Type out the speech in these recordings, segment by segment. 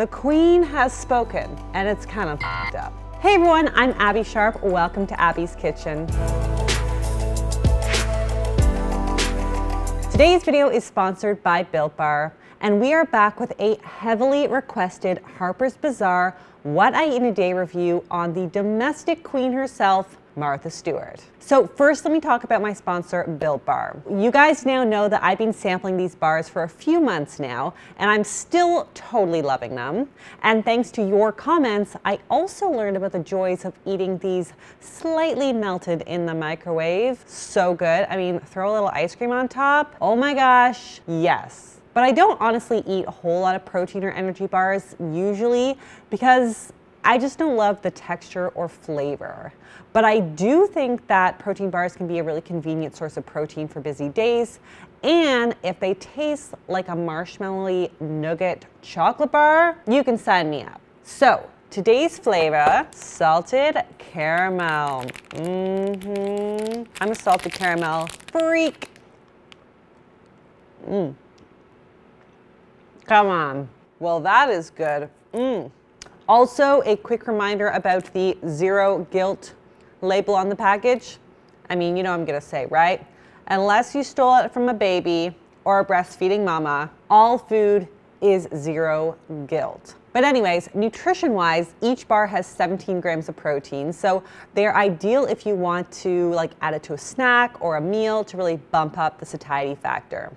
The queen has spoken, and it's kind of up. Hey everyone, I'm Abbey Sharp. Welcome to Abbey's Kitchen. Today's video is sponsored by Built Bar, and we are back with a heavily requested Harper's Bazaar What I Eat in a Day review on the domestic queen herself, Martha Stewart. So first let me talk about my sponsor, Built Bar. You guys now know that I've been sampling these bars for a few months now, and I'm still totally loving them. And thanks to your comments, I also learned about the joys of eating these slightly melted in the microwave. So good. I mean, throw a little ice cream on top. Oh my gosh, yes. But I don't honestly eat a whole lot of protein or energy bars usually because I just don't love the texture or flavor. But I do think that protein bars can be a really convenient source of protein for busy days. And if they taste like a marshmallowy nougat chocolate bar, you can sign me up. So today's flavor, salted caramel. Mm -hmm. I'm a salted caramel freak. Mm. Come on. Well, that is good. Mm. Also, a quick reminder about the zero guilt label on the package. I mean, you know I'm gonna say, right? Unless you stole it from a baby or a breastfeeding mama, all food is zero guilt. But anyways, nutrition-wise, each bar has 17 grams of protein, so they're ideal if you want to like add it to a snack or a meal to really bump up the satiety factor.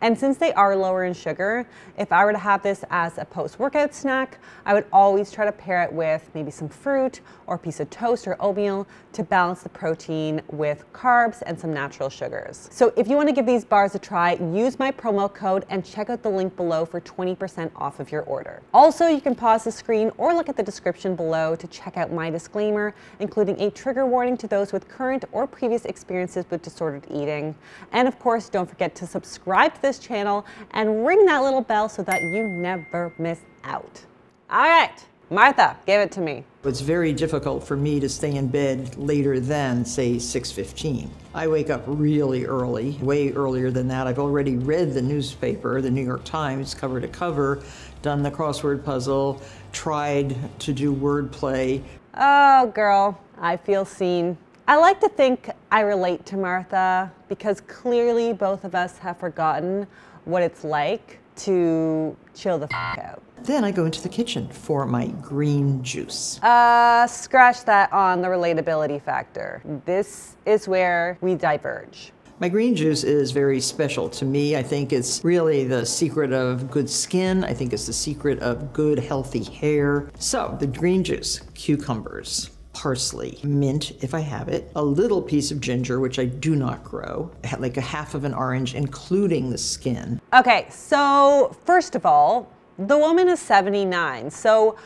And since they are lower in sugar, if I were to have this as a post-workout snack, I would always try to pair it with maybe some fruit or a piece of toast or oatmeal to balance the protein with carbs and some natural sugars. So if you want to give these bars a try, use my promo code and check out the link below for 20% off of your order. Also, you can pause the screen or look at the description below to check out my disclaimer, including a trigger warning to those with current or previous experiences with disordered eating. And of course, don't forget to subscribe to this channel and ring that little bell so that you never miss out. All right, Martha, give it to me. It's very difficult for me to stay in bed later than, say, 6.15. I wake up really early, way earlier than that. I've already read the newspaper, the New York Times, cover to cover, done the crossword puzzle, tried to do wordplay. Oh, girl, I feel seen. I like to think I relate to Martha because clearly both of us have forgotten what it's like to chill the f out. Then I go into the kitchen for my green juice. Uh, scratch that on the relatability factor. This is where we diverge. My green juice is very special to me. I think it's really the secret of good skin. I think it's the secret of good, healthy hair. So, the green juice, cucumbers, parsley, mint if I have it, a little piece of ginger, which I do not grow, like a half of an orange, including the skin. Okay, so first of all, the woman is 79, so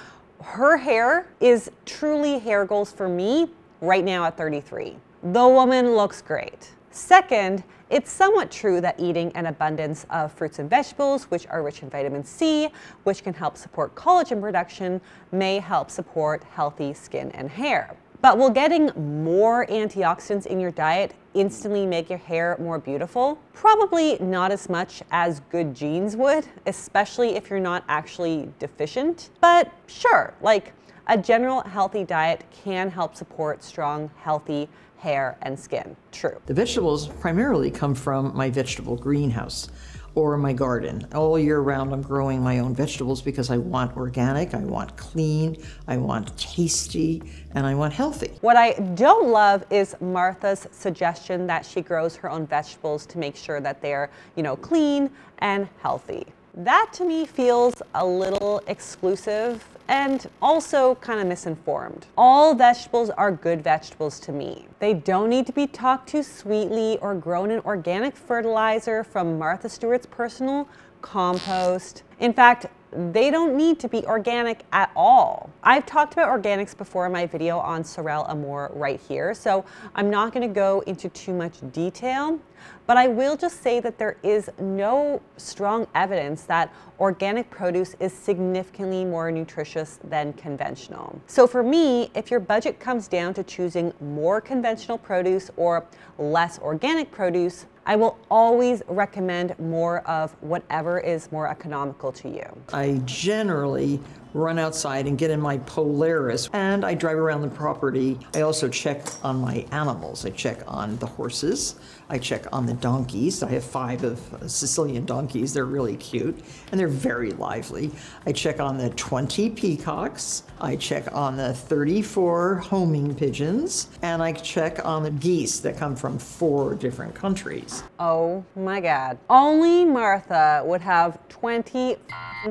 her hair is truly hair goals for me right now at 33. The woman looks great. Second, it's somewhat true that eating an abundance of fruits and vegetables, which are rich in vitamin C, which can help support collagen production, may help support healthy skin and hair. But will getting more antioxidants in your diet instantly make your hair more beautiful? Probably not as much as good genes would, especially if you're not actually deficient. But sure, like a general healthy diet can help support strong, healthy hair, and skin. True. The vegetables primarily come from my vegetable greenhouse or my garden. All year round, I'm growing my own vegetables because I want organic, I want clean, I want tasty, and I want healthy. What I don't love is Martha's suggestion that she grows her own vegetables to make sure that they're, you know, clean and healthy. That to me feels a little exclusive and also kind of misinformed. All vegetables are good vegetables to me. They don't need to be talked to sweetly or grown in organic fertilizer from Martha Stewart's personal compost. In fact, they don't need to be organic at all. I've talked about organics before in my video on Sorelle Amore right here, so I'm not gonna go into too much detail, but I will just say that there is no strong evidence that organic produce is significantly more nutritious than conventional. So for me, if your budget comes down to choosing more conventional produce or less organic produce, I will always recommend more of whatever is more economical to you. I generally run outside and get in my Polaris and I drive around the property. I also check on my animals. I check on the horses. I check on the donkeys. I have five of uh, Sicilian donkeys. They're really cute and they're very lively. I check on the 20 peacocks. I check on the 34 homing pigeons. And I check on the geese that come from four different countries. Oh my God. Only Martha would have 20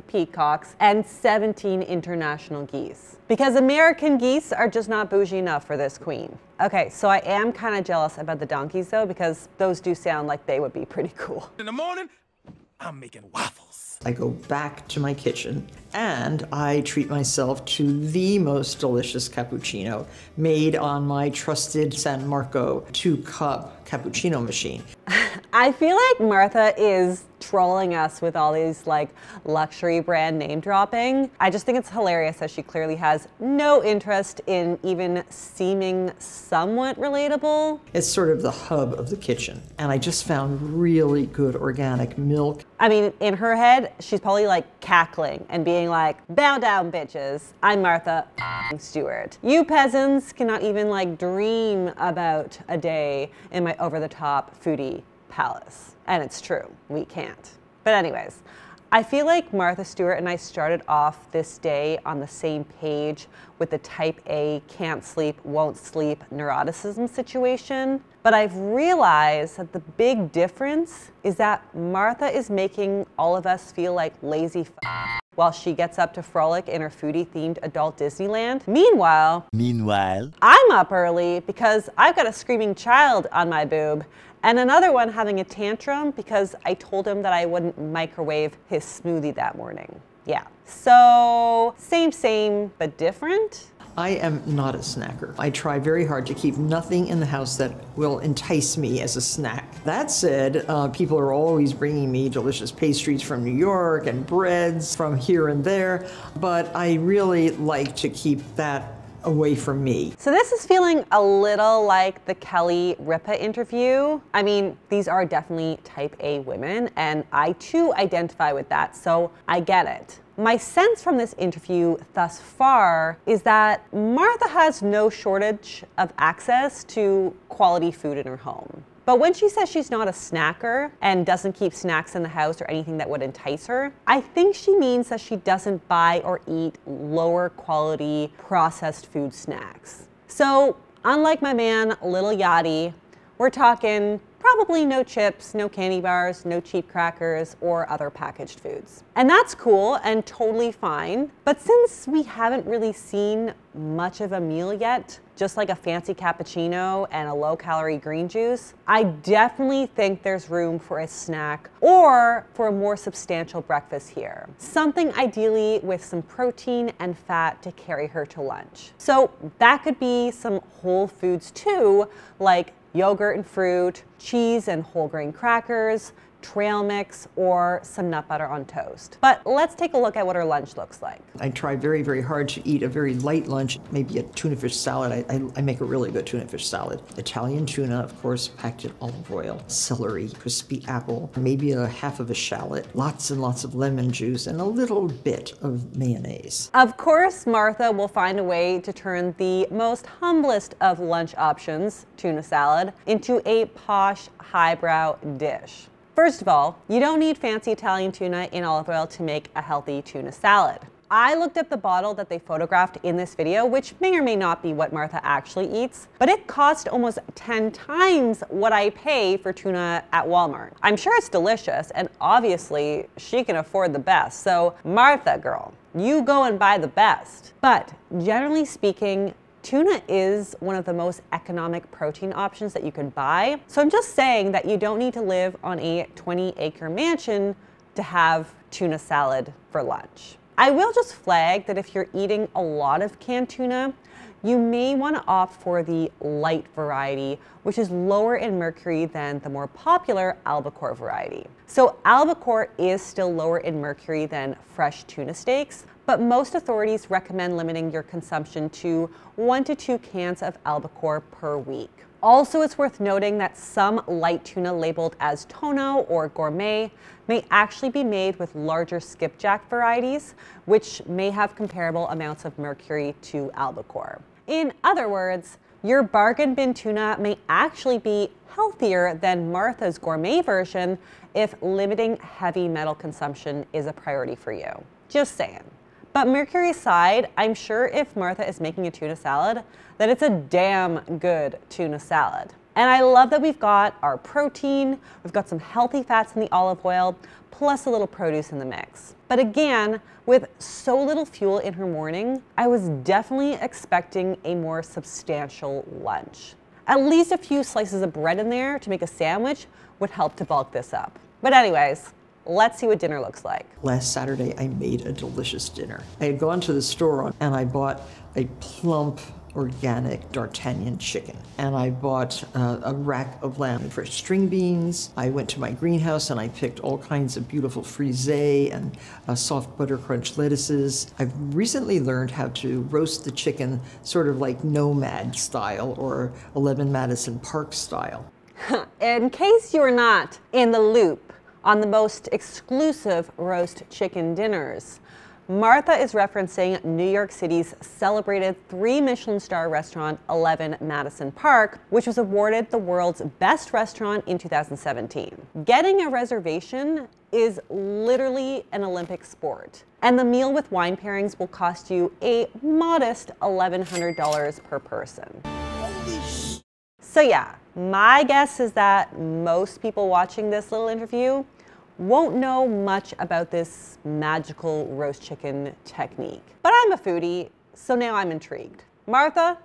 peacocks and 17 international geese. Because American geese are just not bougie enough for this queen. Okay, so I am kind of jealous about the donkeys though, because those do sound like they would be pretty cool. In the morning, I'm making waffles. I go back to my kitchen and I treat myself to the most delicious cappuccino made on my trusted San Marco two cup cappuccino machine. I feel like Martha is trolling us with all these like luxury brand name dropping. I just think it's hilarious that she clearly has no interest in even seeming somewhat relatable. It's sort of the hub of the kitchen. And I just found really good organic milk. I mean, in her head, she's probably like cackling and being like, bow down, bitches. I'm Martha Stewart. You peasants cannot even like dream about a day in my over the top foodie palace. And it's true, we can't. But, anyways, I feel like Martha Stewart and I started off this day on the same page with the type A can't sleep, won't sleep neuroticism situation. But I've realized that the big difference is that Martha is making all of us feel like lazy f- while she gets up to frolic in her foodie themed adult Disneyland. Meanwhile, Meanwhile, I'm up early because I've got a screaming child on my boob and another one having a tantrum because I told him that I wouldn't microwave his smoothie that morning. Yeah. So, same, same, but different. I am not a snacker. I try very hard to keep nothing in the house that will entice me as a snack. That said, uh, people are always bringing me delicious pastries from New York and breads from here and there, but I really like to keep that away from me. So this is feeling a little like the Kelly Ripa interview. I mean, these are definitely type A women, and I too identify with that, so I get it. My sense from this interview thus far is that Martha has no shortage of access to quality food in her home. But when she says she's not a snacker and doesn't keep snacks in the house or anything that would entice her, I think she means that she doesn't buy or eat lower quality processed food snacks. So, unlike my man Lil Yachty, we're talking probably no chips, no candy bars, no cheap crackers, or other packaged foods. And that's cool and totally fine. But since we haven't really seen much of a meal yet, just like a fancy cappuccino and a low calorie green juice, I definitely think there's room for a snack or for a more substantial breakfast here. Something ideally with some protein and fat to carry her to lunch. So that could be some whole foods too, like yogurt and fruit, cheese and whole grain crackers, trail mix, or some nut butter on toast. But let's take a look at what her lunch looks like. I try very, very hard to eat a very light lunch, maybe a tuna fish salad. I, I, I, make a really good tuna fish salad. Italian tuna, of course, packed in olive oil, celery, crispy apple, maybe a half of a shallot, lots and lots of lemon juice, and a little bit of mayonnaise. Of course, Martha will find a way to turn the most humblest of lunch options, tuna salad, into a posh, highbrow dish. First of all, you don't need fancy Italian tuna in olive oil to make a healthy tuna salad. I looked up the bottle that they photographed in this video, which may or may not be what Martha actually eats, but it cost almost 10 times what I pay for tuna at Walmart. I'm sure it's delicious, and obviously she can afford the best. So, Martha, girl, you go and buy the best. But generally speaking, Tuna is one of the most economic protein options that you can buy. So I'm just saying that you don't need to live on a 20 acre mansion to have tuna salad for lunch. I will just flag that if you're eating a lot of canned tuna, you may want to opt for the light variety, which is lower in mercury than the more popular albacore variety. So albacore is still lower in mercury than fresh tuna steaks, but most authorities recommend limiting your consumption to one to two cans of albacore per week. Also, it's worth noting that some light tuna labeled as tonno or gourmet may actually be made with larger skipjack varieties, which may have comparable amounts of mercury to albacore. In other words, your bargain bin tuna may actually be healthier than Martha's gourmet version if limiting heavy metal consumption is a priority for you. Just saying. But mercury aside, I'm sure if Martha is making a tuna salad, that it's a damn good tuna salad. And I love that we've got our protein, we've got some healthy fats in the olive oil, plus a little produce in the mix. But again, with so little fuel in her morning, I was definitely expecting a more substantial lunch. At least a few slices of bread in there to make a sandwich would help to bulk this up. But anyways, let's see what dinner looks like. Last Saturday, I made a delicious dinner. I had gone to the store and I bought a plump organic D'Artagnan chicken. And I bought uh, a rack of lamb and fresh string beans. I went to my greenhouse and I picked all kinds of beautiful frisee and uh, soft butter crunch lettuces. I've recently learned how to roast the chicken sort of like NoMad style or 11 Madison Park style. in case you're not in the loop on the most exclusive roast chicken dinners, Martha is referencing New York City's celebrated three Michelin star restaurant, 11 Madison Park, which was awarded the world's best restaurant in 2017. Getting a reservation is literally an Olympic sport. And the meal with wine pairings will cost you a modest $1,100 per person. So, yeah, my guess is that most people watching this little interview won't know much about this magical roast chicken technique. But I'm a foodie, so now I'm intrigued. Martha,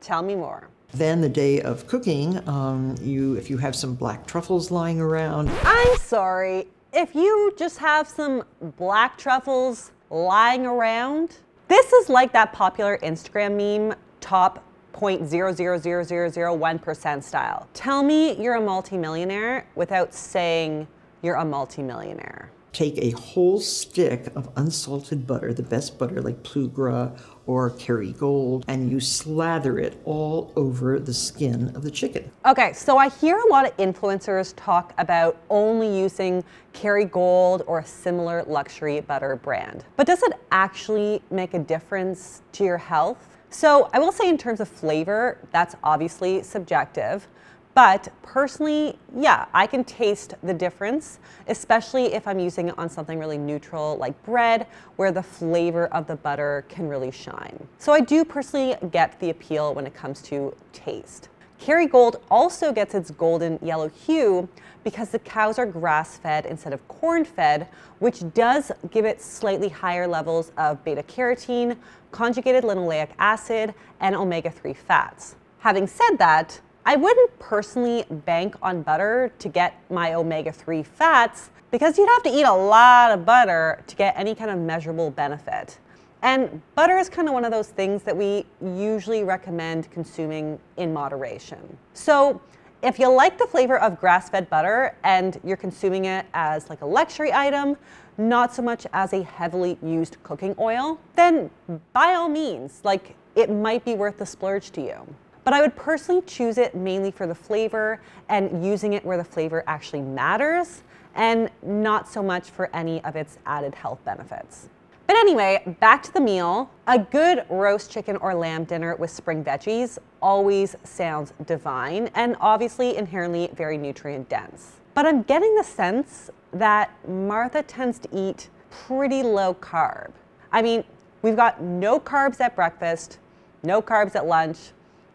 tell me more. Then the day of cooking, um, you if you have some black truffles lying around. I'm sorry, if you just have some black truffles lying around, this is like that popular Instagram meme, top 0.00001% style. Tell me you're a multimillionaire without saying you're a multimillionaire. Take a whole stick of unsalted butter, the best butter like Plugra or Kerrygold, and you slather it all over the skin of the chicken. Okay, so I hear a lot of influencers talk about only using Kerrygold or a similar luxury butter brand. But does it actually make a difference to your health? So I will say in terms of flavor, that's obviously subjective. But personally, yeah, I can taste the difference, especially if I'm using it on something really neutral like bread, where the flavor of the butter can really shine. So I do personally get the appeal when it comes to taste. Kerrygold also gets its golden yellow hue because the cows are grass fed instead of corn fed, which does give it slightly higher levels of beta carotene, conjugated linoleic acid, and omega 3 fats. Having said that, I wouldn't personally bank on butter to get my omega 3 fats because you'd have to eat a lot of butter to get any kind of measurable benefit. And butter is kind of one of those things that we usually recommend consuming in moderation. So, if you like the flavor of grass fed butter and you're consuming it as like a luxury item, not so much as a heavily used cooking oil, then by all means, like it might be worth the splurge to you. But I would personally choose it mainly for the flavor and using it where the flavor actually matters and not so much for any of its added health benefits. But anyway, back to the meal. A good roast chicken or lamb dinner with spring veggies always sounds divine and obviously inherently very nutrient dense. But I'm getting the sense that Martha tends to eat pretty low carb. I mean, we've got no carbs at breakfast, no carbs at lunch,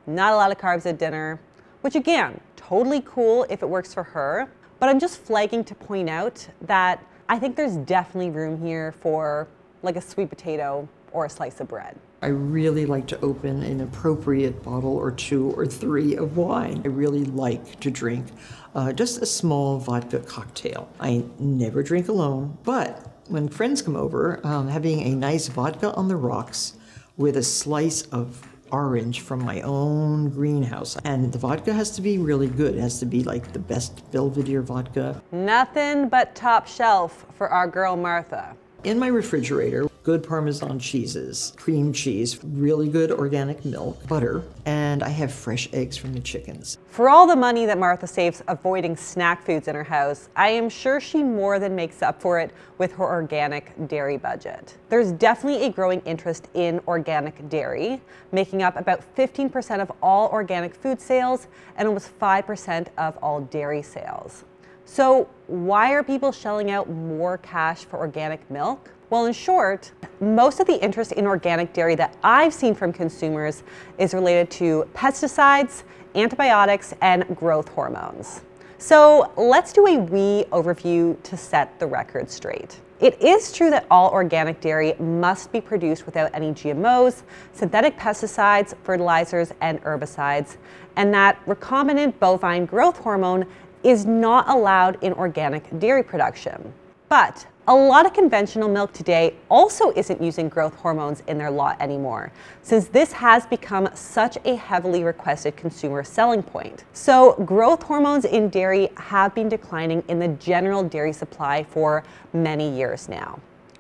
not a lot of carbs at dinner, which again, totally cool if it works for her. But I'm just flagging to point out that I think there's definitely room here for like a sweet potato or a slice of bread. I really like to open an appropriate bottle or two or three of wine. I really like to drink uh, just a small vodka cocktail. I never drink alone, but when friends come over, um, having a nice vodka on the rocks with a slice of orange from my own greenhouse. And the vodka has to be really good. It has to be like the best Belvedere vodka. Nothing but top shelf for our girl Martha. In my refrigerator, good Parmesan cheeses, cream cheese, really good organic milk, butter, and I have fresh eggs from the chickens. For all the money that Martha saves avoiding snack foods in her house, I am sure she more than makes up for it with her organic dairy budget. There's definitely a growing interest in organic dairy, making up about 15% of all organic food sales and almost 5% of all dairy sales. So, why are people shelling out more cash for organic milk? Well, in short, most of the interest in organic dairy that I've seen from consumers is related to pesticides, antibiotics, and growth hormones. So let's do a wee overview to set the record straight. It is true that all organic dairy must be produced without any GMOs, synthetic pesticides, fertilizers, and herbicides, and that recombinant bovine growth hormone is not allowed in organic dairy production. But a lot of conventional milk today also isn't using growth hormones in their lot anymore, since this has become such a heavily requested consumer selling point. So, growth hormones in dairy have been declining in the general dairy supply for many years now.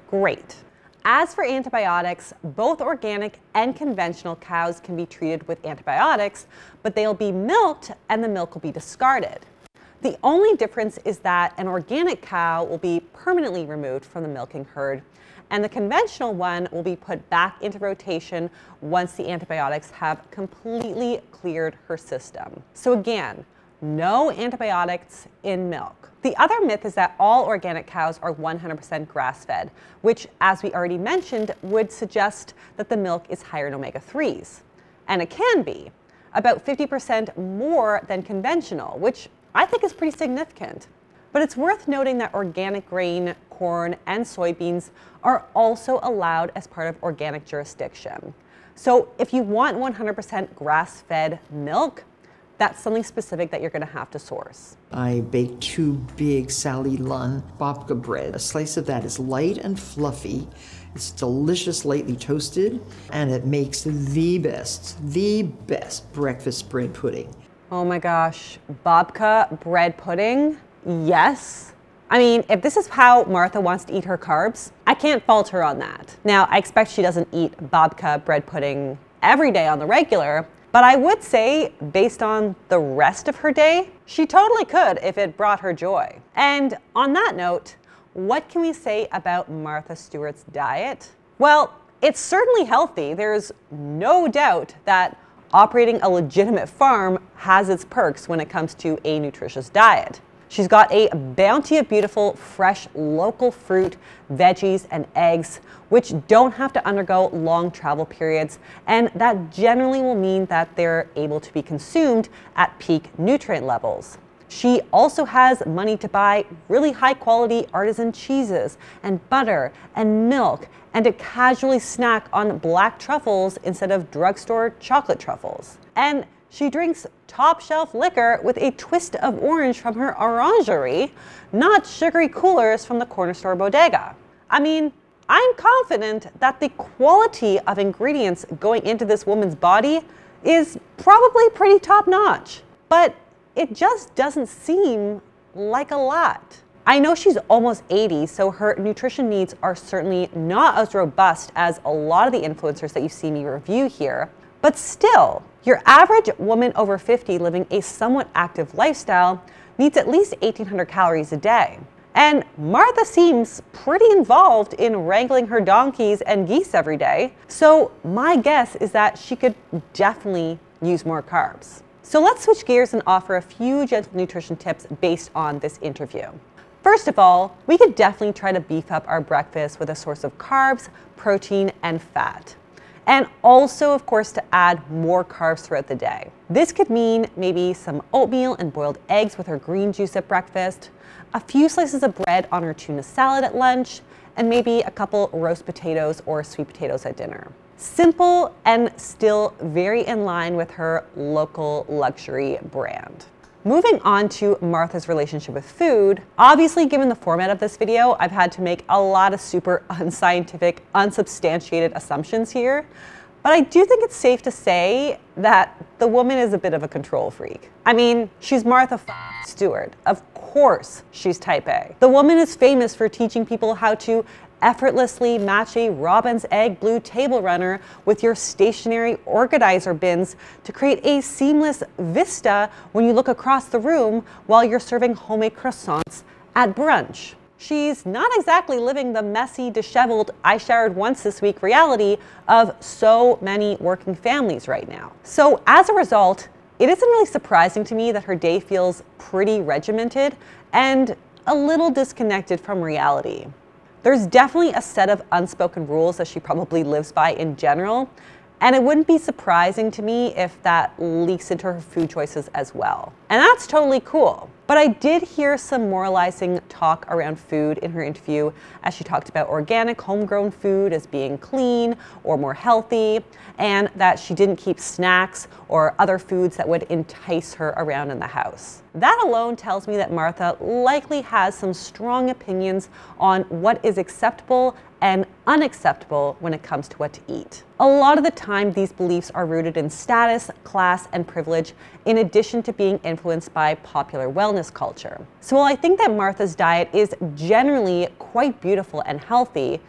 Great. As for antibiotics, both organic and conventional cows can be treated with antibiotics, but they'll be milked and the milk will be discarded. The only difference is that an organic cow will be permanently removed from the milking herd, and the conventional one will be put back into rotation once the antibiotics have completely cleared her system. So again, no antibiotics in milk. The other myth is that all organic cows are 100% grass fed, which, as we already mentioned, would suggest that the milk is higher in omega 3s. And it can be, about 50% more than conventional, which I think is pretty significant. But it's worth noting that organic grain, corn, and soybeans are also allowed as part of organic jurisdiction. So if you want 100% grass fed milk, that's something specific that you're going to have to source. I bake two big Sally Lunn babka bread. A slice of that is light and fluffy. It's delicious, lightly toasted, and it makes the best, the best breakfast bread pudding. Oh my gosh, babka bread pudding? Yes. I mean, if this is how Martha wants to eat her carbs, I can't fault her on that. Now, I expect she doesn't eat babka bread pudding every day on the regular, but I would say, based on the rest of her day, she totally could if it brought her joy. And on that note, what can we say about Martha Stewart's diet? Well, it's certainly healthy. There's no doubt that operating a legitimate farm has its perks when it comes to a nutritious diet. She's got a bounty of beautiful, fresh, local fruit, veggies, and eggs, which don't have to undergo long travel periods, and that generally will mean that they're able to be consumed at peak nutrient levels. She also has money to buy really high quality artisan cheeses and butter and milk and to casually snack on black truffles instead of drugstore chocolate truffles. And she drinks top shelf liquor with a twist of orange from her orangery, not sugary coolers from the corner store bodega. I mean, I'm confident that the quality of ingredients going into this woman's body is probably pretty top notch. But it just doesn't seem like a lot. I know she's almost 80, so her nutrition needs are certainly not as robust as a lot of the influencers that you see me review here. But still, your average woman over 50 living a somewhat active lifestyle needs at least 1,800 calories a day. And Martha seems pretty involved in wrangling her donkeys and geese every day, so my guess is that she could definitely use more carbs. So let's switch gears and offer a few gentle nutrition tips based on this interview. First of all, we could definitely try to beef up our breakfast with a source of carbs, protein, and fat. And also, of course, to add more carbs throughout the day. This could mean maybe some oatmeal and boiled eggs with her green juice at breakfast, a few slices of bread on her tuna salad at lunch, and maybe a couple roast potatoes or sweet potatoes at dinner. Simple and still very in line with her local luxury brand. Moving on to Martha's relationship with food, obviously given the format of this video, I've had to make a lot of super unscientific, unsubstantiated assumptions here. But I do think it's safe to say that the woman is a bit of a control freak. I mean, she's Martha Stewart. Of course she's type A. The woman is famous for teaching people how to effortlessly match a robin's egg blue table runner with your stationary organizer bins to create a seamless vista when you look across the room while you're serving homemade croissants at brunch. She's not exactly living the messy, disheveled, I showered once this week reality of so many working families right now. So, as a result, it isn't really surprising to me that her day feels pretty regimented and a little disconnected from reality. There's definitely a set of unspoken rules that she probably lives by in general, and it wouldn't be surprising to me if that leaks into her food choices as well. And that's totally cool. But I did hear some moralizing talk around food in her interview as she talked about organic homegrown food as being clean or more healthy, and that she didn't keep snacks or other foods that would entice her around in the house. That alone tells me that Martha likely has some strong opinions on what is acceptable and unacceptable when it comes to what to eat. A lot of the time, these beliefs are rooted in status, class, and privilege, in addition to being influenced by popular wellness culture. So while I think that Martha's diet is generally quite beautiful and healthy,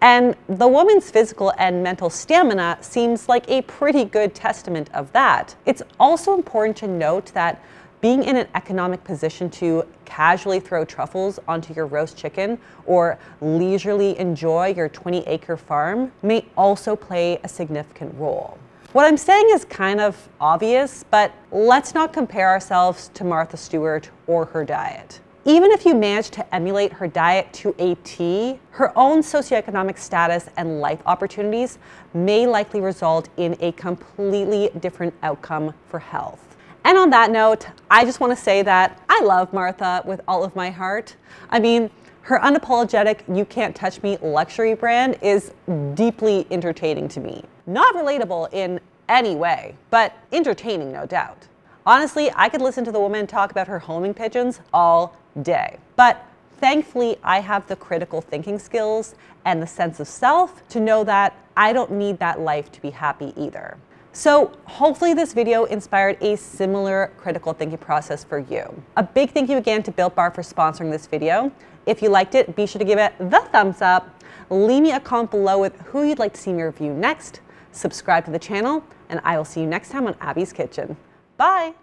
and the woman's physical and mental stamina seems like a pretty good testament of that. It's also important to note that being in an economic position to casually throw truffles onto your roast chicken or leisurely enjoy your 20 acre farm may also play a significant role. What I'm saying is kind of obvious, but let's not compare ourselves to Martha Stewart or her diet. Even if you manage to emulate her diet to a T, her own socioeconomic status and life opportunities may likely result in a completely different outcome for health. And on that note, I just want to say that I love Martha with all of my heart. I mean, her unapologetic You Can't Touch Me luxury brand is deeply entertaining to me. Not relatable in any way, but entertaining, no doubt. Honestly, I could listen to the woman talk about her homing pigeons all day. But thankfully, I have the critical thinking skills and the sense of self to know that I don't need that life to be happy either. So hopefully this video inspired a similar critical thinking process for you. A big thank you again to Built Bar for sponsoring this video. If you liked it, be sure to give it the thumbs up. Leave me a comment below with who you'd like to see me review next. Subscribe to the channel, and I will see you next time on Abbey's Kitchen. Bye!